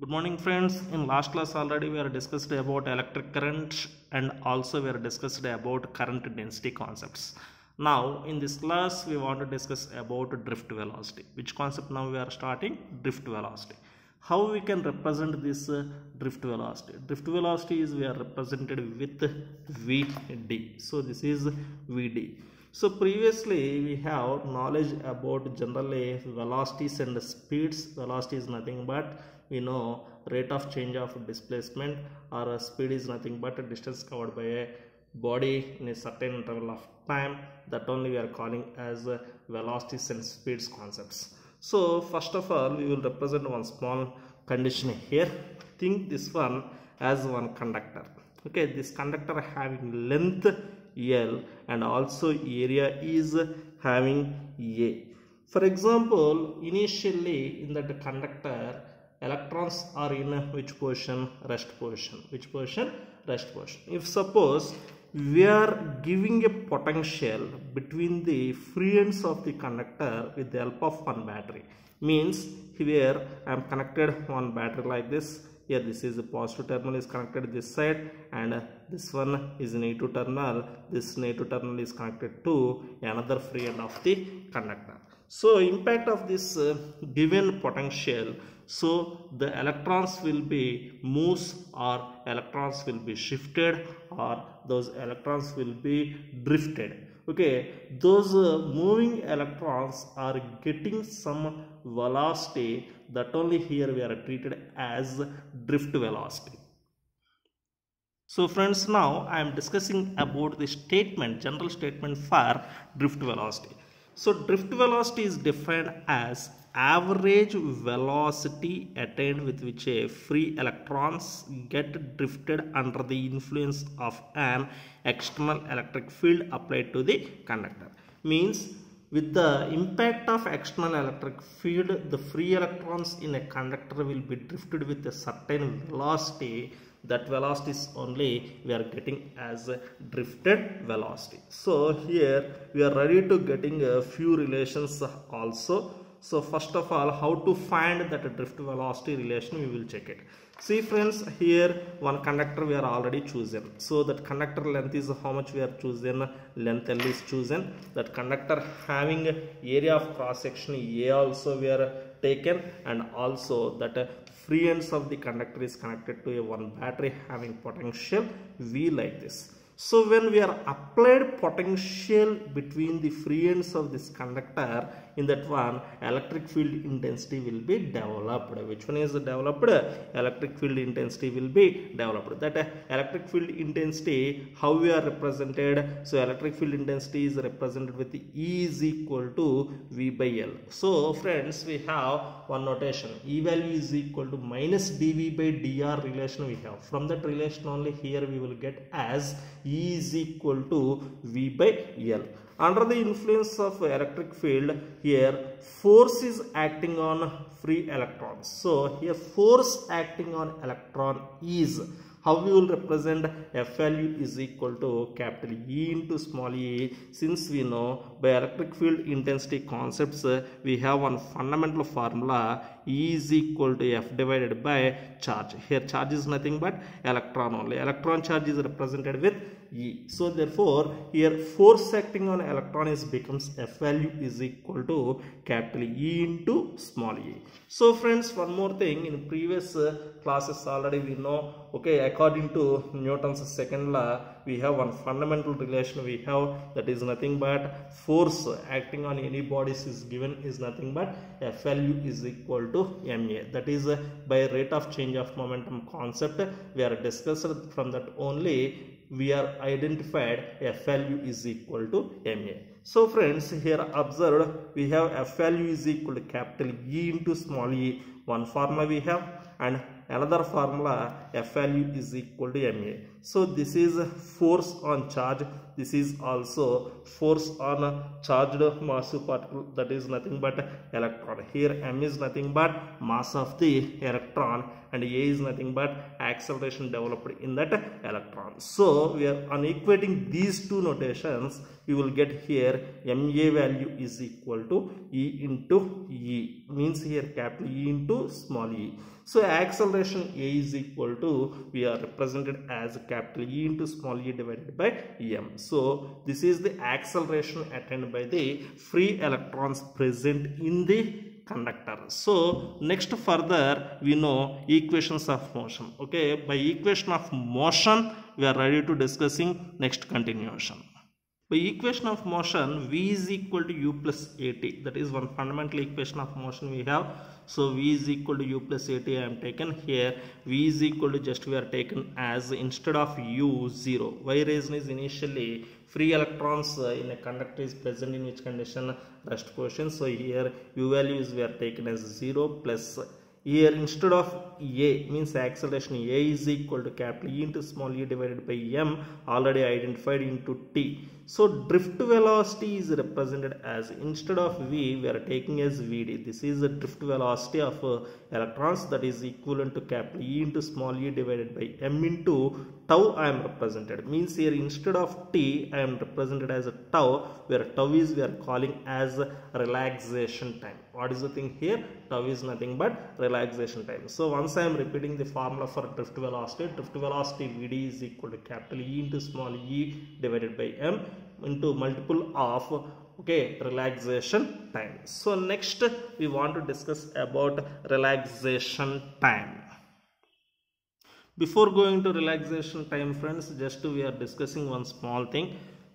Good morning friends. In last class already we are discussed about electric current and also we are discussed about current density concepts. Now in this class we want to discuss about drift velocity. Which concept now we are starting? Drift velocity. How we can represent this uh, drift velocity? Drift velocity is we are represented with Vd. So this is Vd. So previously we have knowledge about generally velocities and speeds. Velocity is nothing but we know rate of change of displacement or speed is nothing but a distance covered by a body in a certain interval of time that only we are calling as velocities and speeds concepts. So first of all we will represent one small condition here. Think this one as one conductor. Okay, this conductor having length L and also area is having A. For example, initially in that conductor electrons are in which position? Rest position. Which position? Rest position. If suppose we are giving a potential between the free ends of the conductor with the help of one battery means here I am connected one battery like this here this is a positive terminal is connected this side and this one is negative terminal this negative terminal is connected to another free end of the conductor so impact of this uh, given potential so the electrons will be moves or electrons will be shifted or those electrons will be drifted. Okay those uh, moving electrons are getting some velocity that only here we are treated as drift velocity. So friends now i am discussing about the statement general statement for drift velocity so drift velocity is defined as average velocity attained with which a free electrons get drifted under the influence of an external electric field applied to the conductor. Means with the impact of external electric field the free electrons in a conductor will be drifted with a certain velocity that velocity is only we are getting as a drifted velocity. So here we are ready to getting a few relations also. So first of all how to find that drift velocity relation we will check it. See friends here one conductor we are already chosen. So that conductor length is how much we are chosen? Length L is chosen. That conductor having area of cross section A also we are taken and also that uh, free ends of the conductor is connected to a one battery having potential. V like this. So when we are applied potential between the free ends of this conductor in that one electric field intensity will be developed. Which one is developed? Electric field intensity will be developed. That uh, electric field intensity how we are represented? So electric field intensity is represented with e is equal to v by l. So friends we have one notation. E value is equal to minus dv by dr relation we have. From that relation only here we will get as e is equal to v by l under the influence of electric field here force is acting on free electrons. So here force acting on electron is how we will represent F value is equal to capital E into small e. Since we know by electric field intensity concepts we have one fundamental formula E is equal to F divided by charge. Here charge is nothing but electron only. Electron charge is represented with E. So therefore here force acting on electron is becomes F value is equal to capital E into small e. So friends one more thing. In previous uh, classes already we know. Okay according to Newton's second law we have one fundamental relation we have that is nothing but force acting on any bodies is given is nothing but F value is equal to ma that is uh, by rate of change of momentum concept we are discussed from that only we are identified F value is equal to ma so friends here observed we have F value is equal to capital E into small e one formula we have and another formula F value is equal to ma. So this is force on charge. This is also force on a charged massive particle that is nothing but electron. Here m is nothing but mass of the electron and a is nothing but acceleration developed in that electron. So we are on equating these two notations you will get here ma value is equal to e into e means here capital E into small e. So acceleration a is equal to we are represented as capital E into small e divided by m. So this is the acceleration attained by the free electrons present in the conductor. So next further we know equations of motion. Okay, by equation of motion we are ready to discussing next continuation. By equation of motion v is equal to u plus at that is one fundamental equation of motion we have. So v is equal to u plus at I am taken here v is equal to just we are taken as instead of u 0. Why reason is initially free electrons uh, in a conductor is present in which condition rest position. So here u values we are taken as 0 plus here instead of a means acceleration a is equal to capital E into small e divided by m already identified into t. So drift velocity is represented as instead of v we are taking as vd. This is the drift velocity of uh, electrons that is equivalent to capital E into small e divided by m into tau I am represented. Means here instead of t I am represented as a tau where tau is we are calling as relaxation time. What is the thing here? Tau is nothing but relaxation time. So once I am repeating the formula for drift velocity, drift velocity Vd is equal to capital E into small e divided by m into multiple of okay relaxation time. So next we want to discuss about relaxation time. Before going to relaxation time friends, just we are discussing one small thing.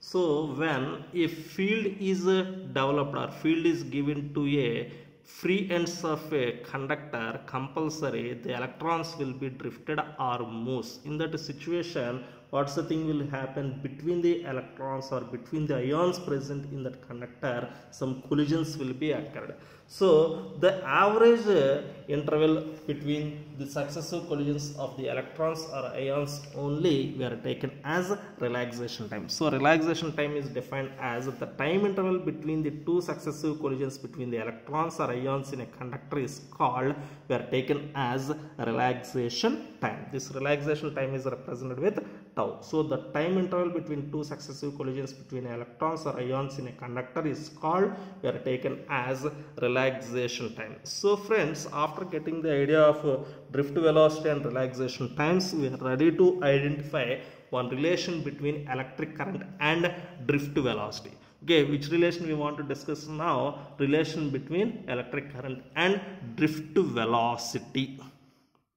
So when a field is developed or field is given to a free ends of a conductor compulsory the electrons will be drifted or moves. In that situation what's the thing will happen between the electrons or between the ions present in that conductor some collisions will be occurred so the average uh, interval between the successive collisions of the electrons or ions only we are taken as relaxation time. So relaxation time is defined as the time interval between the two successive collisions between the electrons or ions in a conductor is called we are taken as relaxation time. This relaxation time is represented with tau. So the time interval between two successive collisions between electrons or ions in a conductor is called we are taken as relaxation time. So friends after getting the idea of uh, drift velocity and relaxation times we are ready to identify one relation between electric current and drift velocity. Okay which relation we want to discuss now? Relation between electric current and drift velocity.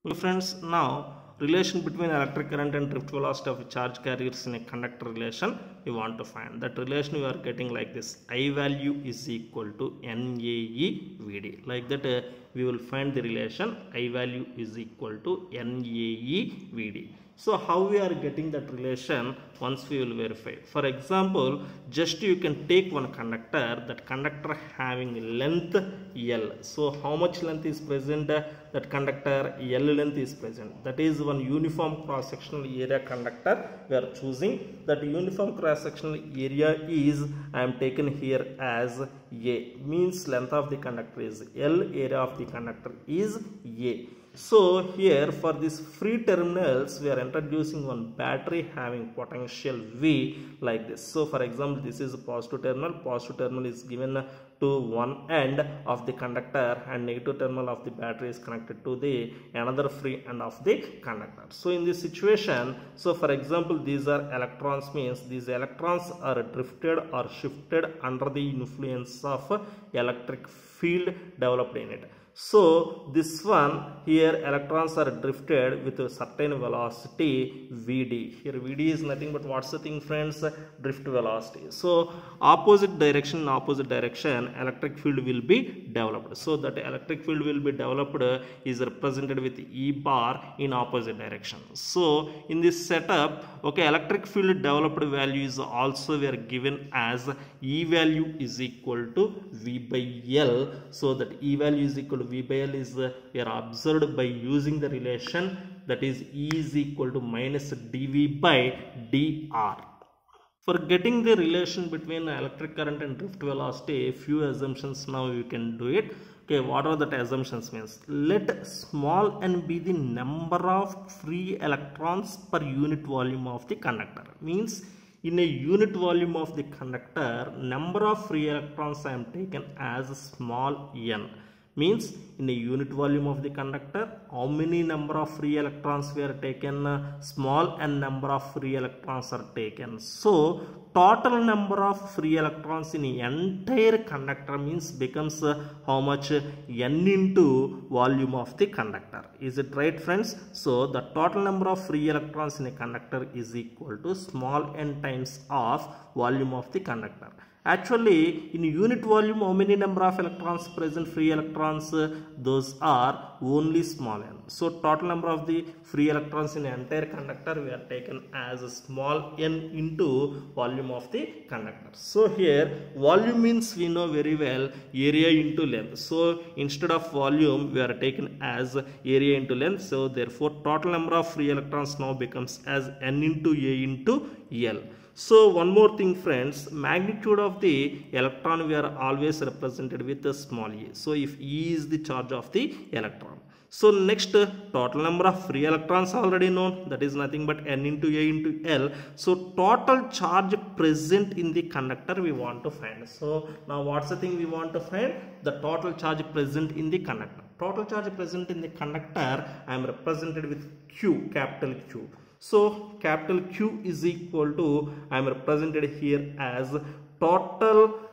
Well, friends now relation between electric current and drift velocity of charge carriers in a conductor relation we want to find. That relation we are getting like this i value is equal to nae vd like that uh, we will find the relation i value is equal to nae vd so how we are getting that relation once we will verify? For example just you can take one conductor that conductor having length l. So how much length is present? That conductor l length is present. That is one uniform cross sectional area conductor we are choosing. That uniform cross sectional area is i am taken here as a. Means length of the conductor is l area of the conductor is a so here for these free terminals we are introducing one battery having potential V like this. So for example this is a positive terminal, positive terminal is given to one end of the conductor and negative terminal of the battery is connected to the another free end of the conductor. So in this situation, so for example these are electrons means these electrons are drifted or shifted under the influence of electric field developed in it. So this one here electrons are drifted with a certain velocity Vd. Here Vd is nothing but what's the thing friends? Drift velocity. So opposite direction, opposite direction electric field will be developed. So that electric field will be developed is represented with E bar in opposite direction. So in this setup, okay, electric field developed value is also we are given as E value is equal to V by L. So that E value is equal to v by l is uh, we are observed by using the relation that is e is equal to minus dv by dr. For getting the relation between electric current and drift velocity a few assumptions now you can do it. Okay what are that assumptions means? Let small n be the number of free electrons per unit volume of the conductor. Means in a unit volume of the conductor number of free electrons i am taken as a small n means in a unit volume of the conductor how many number of free electrons were taken small n number of free electrons are taken. So total number of free electrons in entire conductor means becomes uh, how much n into volume of the conductor. Is it right friends? So the total number of free electrons in a conductor is equal to small n times of volume of the conductor actually in unit volume how many number of electrons present? Free electrons those are only small n. So total number of the free electrons in entire conductor we are taken as small n into volume of the conductor. So here volume means we know very well area into length. So instead of volume we are taken as area into length. So therefore total number of free electrons now becomes as n into a into l so one more thing friends, magnitude of the electron we are always represented with a small e. So if E is the charge of the electron. So next total number of free electrons already known that is nothing but n into a into l. So total charge present in the conductor we want to find. So now what's the thing we want to find? The total charge present in the conductor. Total charge present in the conductor I am represented with Q capital Q. So capital Q is equal to I am represented here as total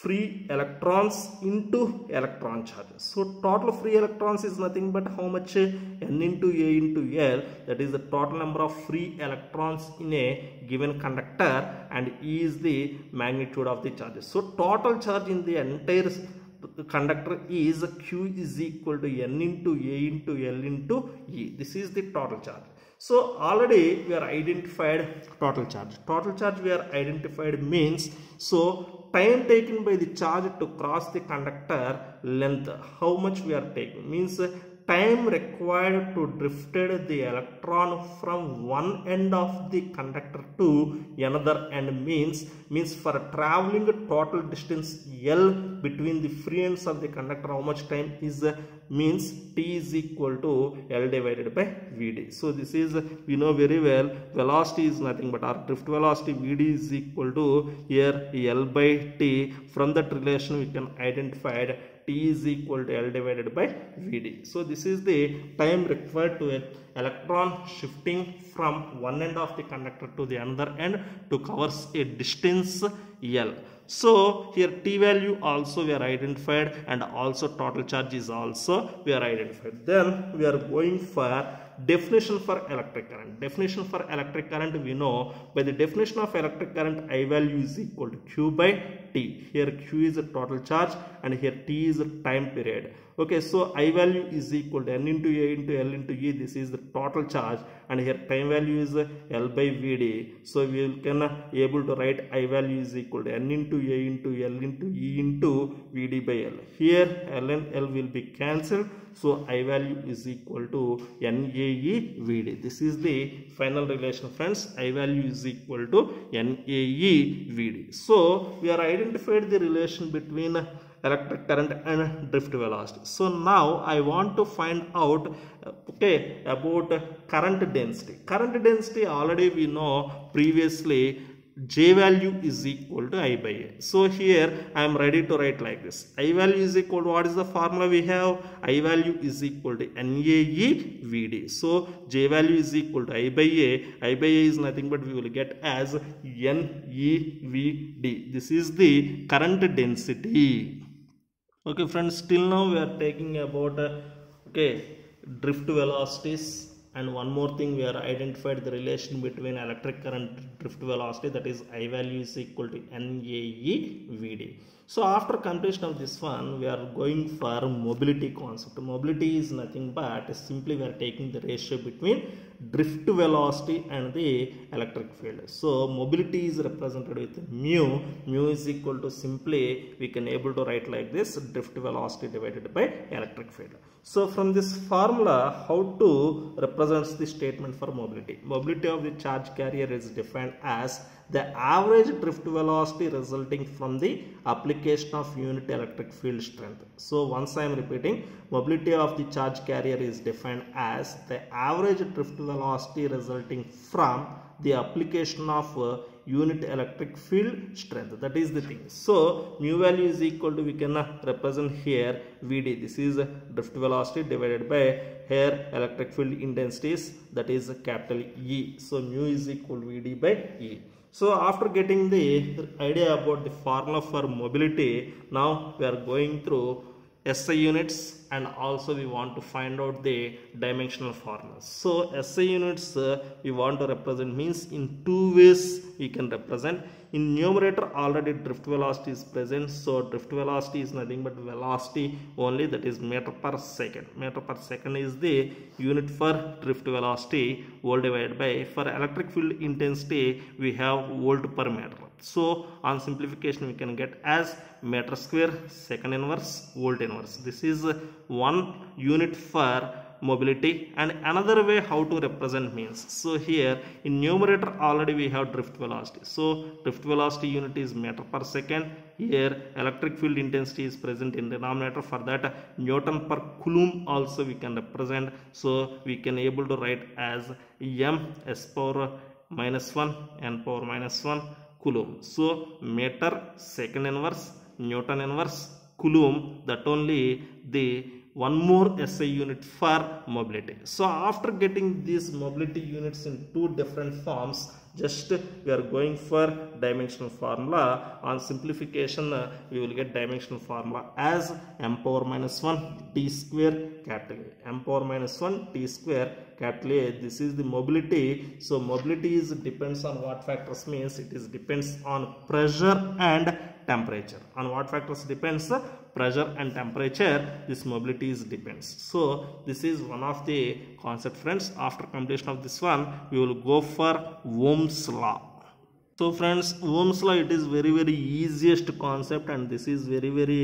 free electrons into electron charges. So total free electrons is nothing but how much n into a into l that is the total number of free electrons in a given conductor and E is the magnitude of the charges. So total charge in the entire conductor is q is equal to n into a into l into e this is the total charge so already we are identified total charge. Total charge we are identified means so time taken by the charge to cross the conductor length how much we are taking. Means time required to drifted the electron from one end of the conductor to another end means means for traveling total distance L between the free ends of the conductor how much time is uh, means T is equal to L divided by Vd. So this is we know very well velocity is nothing but our drift velocity Vd is equal to here L by T from that relation we can identify T is equal to L divided by Vd. So this is the time required to an electron shifting from one end of the conductor to the another end to covers a distance L. So here T value also we are identified and also total charge is also we are identified. Then we are going for definition for electric current. Definition for electric current we know by the definition of electric current I value is equal to Q by T. Here Q is a total charge and here T is a time period. Okay, so I value is equal to N into A into L into E. This is the total charge and here time value is L by Vd. So we can able to write I value is equal to N into A into L into E into Vd by L. Here L and L will be cancelled. So I value is equal to NAE Vd. This is the final relation friends. I value is equal to NAE Vd. So we are identified the relation between electric current and drift velocity. So now I want to find out okay about current density. Current density already we know previously J value is equal to I by A. So here I am ready to write like this. I value is equal to what is the formula we have? I value is equal to NAE VD. So J value is equal to I by A. I by A is nothing but we will get as NEVD. This is the current density. Okay friends, till now we are taking about uh, okay drift velocities and one more thing we are identified the relation between electric current drift velocity that is I value is equal to NAE VD. So after completion of this one we are going for mobility concept. Mobility is nothing but simply we are taking the ratio between drift velocity and the electric field. So mobility is represented with mu. Mu is equal to simply we can able to write like this drift velocity divided by electric field. So from this formula how to represents the statement for mobility. Mobility of the charge carrier is defined as the average drift velocity resulting from the application of unit electric field strength. So once I am repeating mobility of the charge carrier is defined as the average drift velocity resulting from the application of uh, unit electric field strength. That is the thing. So mu value is equal to we can uh, represent here vd. This is drift velocity divided by here electric field intensities that is capital e. So mu is equal to vd by e so after getting the idea about the formula for mobility now we are going through SI units and also we want to find out the dimensional formulas. So SI units uh, we want to represent means in two ways we can represent. In numerator already drift velocity is present so drift velocity is nothing but velocity only that is meter per second. Meter per second is the unit for drift velocity volt divided by for electric field intensity we have volt per meter. So on simplification we can get as meter square second inverse volt inverse. This is one unit for mobility and another way how to represent means. So here in numerator already we have drift velocity. So drift velocity unit is meter per second. Here electric field intensity is present in denominator. For that newton per coulomb also we can represent. So we can able to write as m s power minus 1 n power minus 1 coulomb. So meter second inverse newton inverse coulomb that only the one more SI unit for mobility. So after getting these mobility units in two different forms, just we are going for dimensional formula. On simplification, uh, we will get dimensional formula as m power minus 1 t square capital A. m power minus 1 t square capital A. This is the mobility. So mobility is depends on what factors means it is depends on pressure and temperature. On what factors depends? Pressure and temperature. This mobility is depends. So this is one of the concept friends. After completion of this one we will go for ohm's law so friends ohm's law it is very very easiest concept and this is very very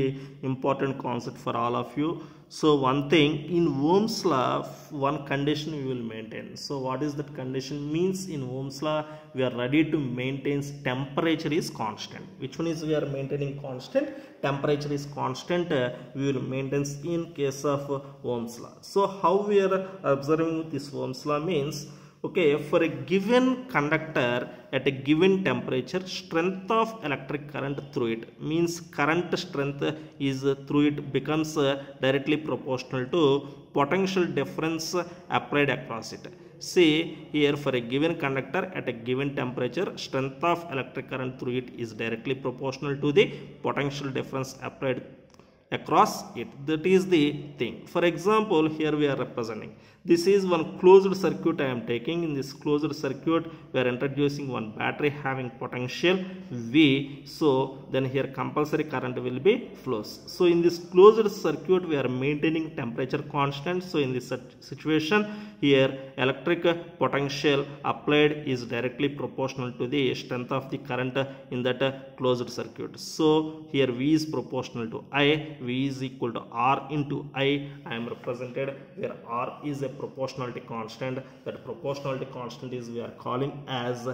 important concept for all of you. So one thing in ohm's law one condition we will maintain. So what is that condition? Means in ohm's law we are ready to maintain temperature is constant. Which one is we are maintaining constant? Temperature is constant uh, we will maintain in case of ohm's law. So how we are observing this ohm's law means okay for a given conductor at a given temperature strength of electric current through it means current strength is through it becomes directly proportional to potential difference applied across it. See here for a given conductor at a given temperature strength of electric current through it is directly proportional to the potential difference applied across it. That is the thing. For example here we are representing this is one closed circuit I am taking. In this closed circuit we are introducing one battery having potential V. So then here compulsory current will be flows. So in this closed circuit we are maintaining temperature constant. So in this situation here electric potential applied is directly proportional to the strength of the current in that closed circuit. So here V is proportional to I. V is equal to R into I. I am represented where R is a proportionality constant. That proportionality constant is we are calling as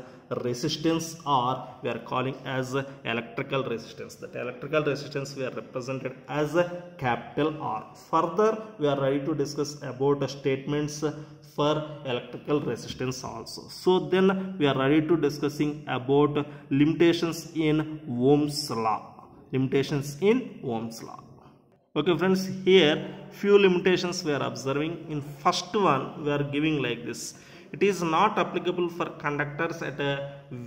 resistance or we are calling as electrical resistance. That electrical resistance we are represented as a capital R. Further we are ready to discuss about statements for electrical resistance also. So then we are ready to discussing about limitations in Ohm's law. Limitations in Ohm's law okay friends here few limitations we are observing in first one we are giving like this it is not applicable for conductors at a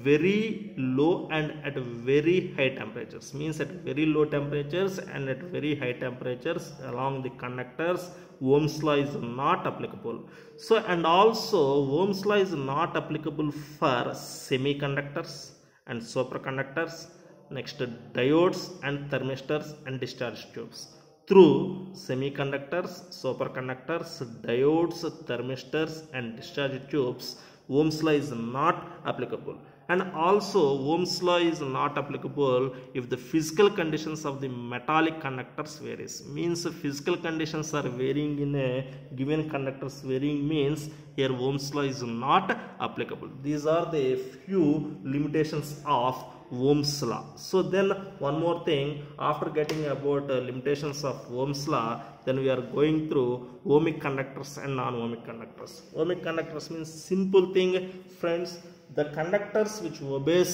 very low and at very high temperatures means at very low temperatures and at very high temperatures along the conductors Ohm's law is not applicable. So and also Ohm's law is not applicable for semiconductors and superconductors, next diodes and thermistors and discharge tubes. Through semiconductors, superconductors, diodes, thermistors and discharge tubes, Ohm's law is not applicable. And also Ohm's law is not applicable if the physical conditions of the metallic conductors varies. Means physical conditions are varying in a given conductors varying means here Ohm's law is not applicable. These are the few limitations of Ohm's law so then one more thing after getting about uh, limitations of Ohm's law then we are going through ohmic conductors and non-ohmic conductors. Ohmic conductors means simple thing friends the conductors which obeys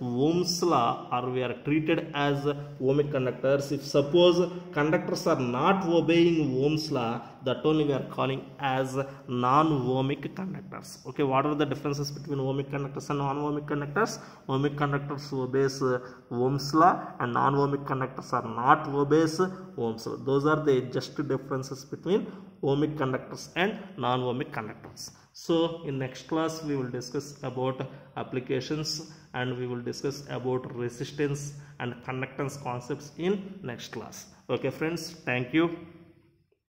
Ohm's law are we are treated as ohmic conductors. If suppose conductors are not obeying Ohm's law, that only we are calling as non-ohmic conductors. Okay, what are the differences between ohmic conductors and non-ohmic conductors? Ohmic conductors obeys Ohm's law and non-ohmic conductors are not obeys Ohm's law. Those are the just differences between ohmic conductors and non-ohmic conductors. So in next class we will discuss about applications and we will discuss about resistance and conductance concepts in next class. Okay friends, thank you.